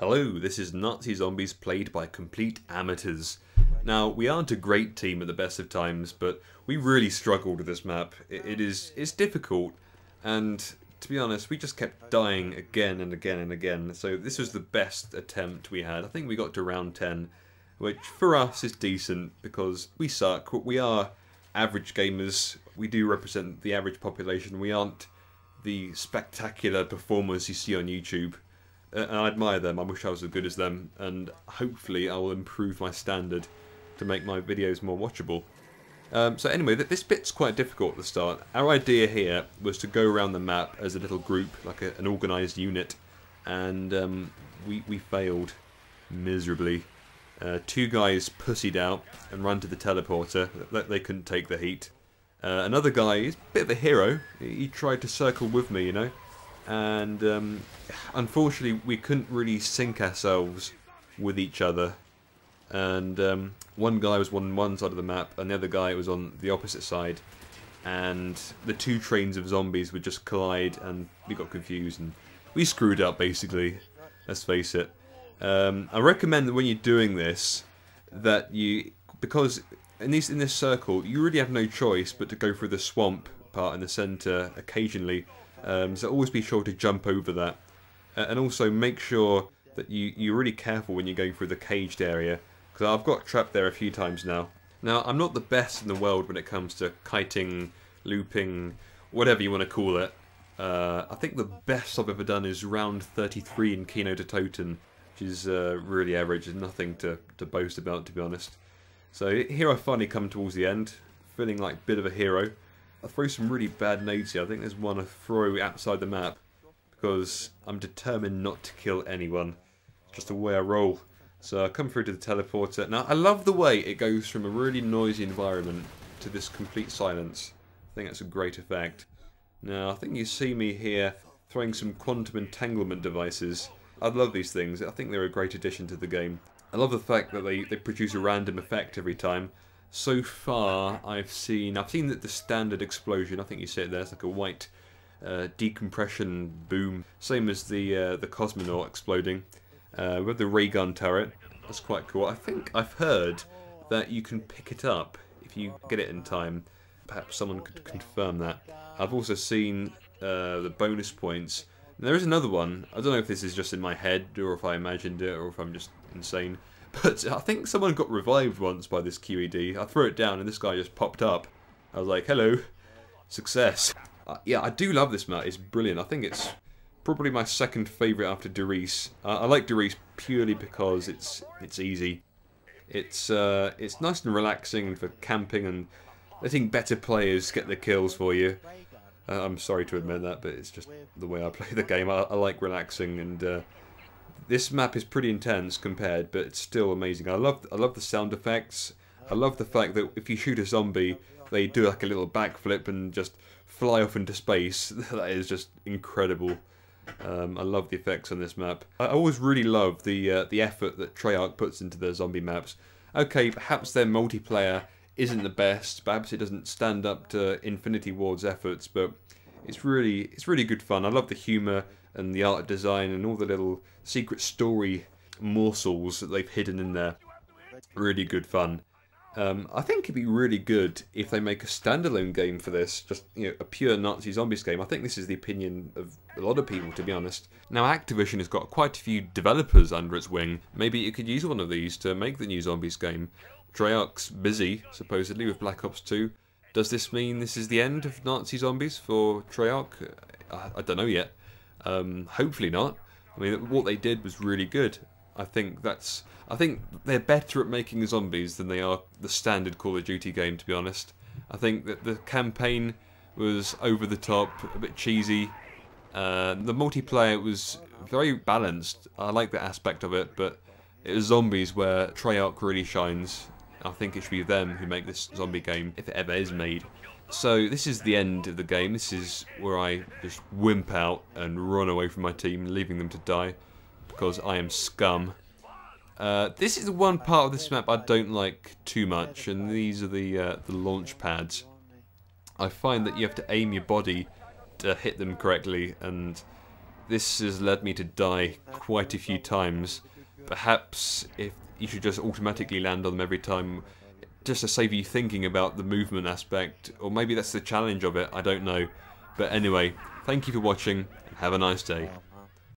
Hello, this is Nazi Zombies played by complete amateurs. Now, we aren't a great team at the best of times, but we really struggled with this map. It, it is it's difficult, and to be honest, we just kept dying again and again and again. So this was the best attempt we had. I think we got to round 10, which for us is decent because we suck. We are average gamers. We do represent the average population. We aren't the spectacular performers you see on YouTube. Uh, and I admire them. I wish I was as good as them, and hopefully I will improve my standard to make my videos more watchable. Um, so anyway, this bit's quite difficult at the start. Our idea here was to go around the map as a little group, like a, an organised unit, and um, we, we failed miserably. Uh, two guys pussied out and ran to the teleporter. They couldn't take the heat. Uh, another guy, he's a bit of a hero. He tried to circle with me, you know. And um, unfortunately, we couldn't really sync ourselves with each other. And um, one guy was on one side of the map, and the other guy was on the opposite side. And the two trains of zombies would just collide, and we got confused, and we screwed up, basically. Let's face it. Um, I recommend that when you're doing this, that you, because in this in this circle, you really have no choice but to go through the swamp part in the centre occasionally. Um, so always be sure to jump over that, uh, and also make sure that you you're really careful when you're going through the caged area. Because I've got trapped there a few times now. Now I'm not the best in the world when it comes to kiting, looping, whatever you want to call it. Uh, I think the best I've ever done is round 33 in Kino der Toten, which is uh, really average. There's nothing to, to boast about, to be honest. So here I finally come towards the end, feeling like a bit of a hero. I throw some really bad nades here. I think there's one I throw outside the map because I'm determined not to kill anyone. It's Just the way I roll. So I come through to the teleporter. Now I love the way it goes from a really noisy environment to this complete silence. I think that's a great effect. Now I think you see me here throwing some quantum entanglement devices. I love these things. I think they're a great addition to the game. I love the fact that they, they produce a random effect every time. So far, I've seen I've seen that the standard explosion. I think you see it there. It's like a white uh, decompression boom, same as the uh, the cosmonaut exploding. Uh, with the ray gun turret, that's quite cool. I think I've heard that you can pick it up if you get it in time. Perhaps someone could confirm that. I've also seen uh, the bonus points. there is another one. I don't know if this is just in my head or if I imagined it or if I'm just insane. But I think someone got revived once by this QED. I threw it down and this guy just popped up. I was like, hello, success. Uh, yeah, I do love this map. It's brilliant. I think it's probably my second favourite after Der Riese. Uh, I like Der Riese purely because it's it's easy. It's uh, it's nice and relaxing for camping and letting better players get the kills for you. Uh, I'm sorry to admit that, but it's just the way I play the game. I, I like relaxing and uh, this map is pretty intense compared, but it's still amazing. I love I love the sound effects. I love the fact that if you shoot a zombie, they do like a little backflip and just fly off into space. that is just incredible. Um, I love the effects on this map. I always really love the uh, the effort that Treyarch puts into their zombie maps. Okay, perhaps their multiplayer isn't the best. Perhaps it doesn't stand up to Infinity Ward's efforts, but it's really it's really good fun. I love the humour and the art design and all the little secret story morsels that they've hidden in there. Really good fun. Um, I think it'd be really good if they make a standalone game for this, just you know, a pure Nazi zombies game. I think this is the opinion of a lot of people, to be honest. Now, Activision has got quite a few developers under its wing. Maybe it could use one of these to make the new zombies game. Treyarch's busy, supposedly, with Black Ops 2. Does this mean this is the end of Nazi zombies for Treyarch? I, I don't know yet. Um, hopefully not. I mean, what they did was really good. I think that's. I think they're better at making zombies than they are the standard Call of Duty game. To be honest, I think that the campaign was over the top, a bit cheesy. Uh, the multiplayer was very balanced. I like that aspect of it, but it was zombies where Treyarch really shines. I think it should be them who make this zombie game, if it ever is made. So this is the end of the game. This is where I just wimp out and run away from my team, leaving them to die because I am scum. Uh, this is the one part of this map I don't like too much, and these are the uh, the launch pads. I find that you have to aim your body to hit them correctly, and this has led me to die quite a few times. Perhaps if you should just automatically land on them every time, just to save you thinking about the movement aspect, or maybe that's the challenge of it, I don't know. But anyway, thank you for watching, and have a nice day.